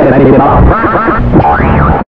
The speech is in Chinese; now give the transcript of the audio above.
Saya 了